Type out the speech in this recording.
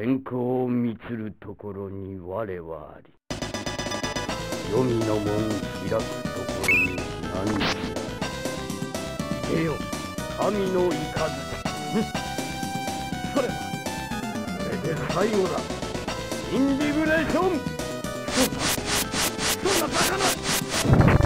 天候を満つるところに我はあり。黄泉の門開くところに何時あり出よ神の雷それはこれで最後だ。インディブレーション。そんなバカな